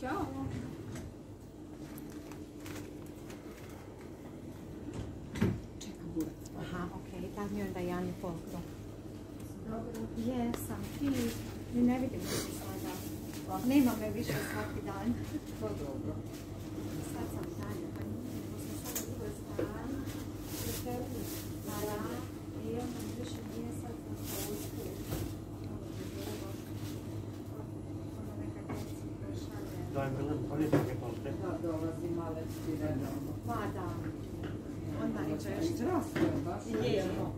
Ciao. Tad mi onda Jani pokro. Dobro, jesam. Ti, mi ne vidimo se sada. Nema me više svaki dan. To dobro. Sad sam dalje, pa nije, nego sam sad u drugoj strani. Pripremili na rad i onda mi više nije sad sam se uspjeli. Ono neka djeci pošalje. Da, dolazi male ti nedavno. Pa da. Jeszcze raz. Nie, no.